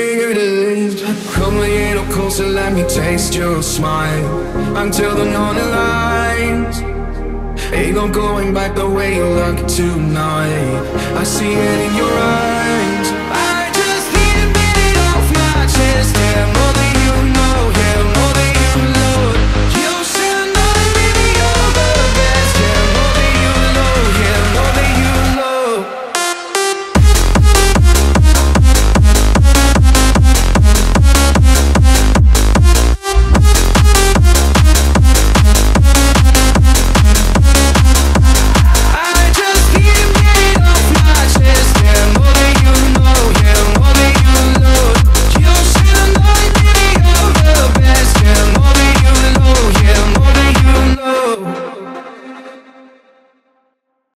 finger to lift Come a little closer, let me taste your smile. Until the morning light. Ain't no going back the way you look tonight. I see it in your eyes.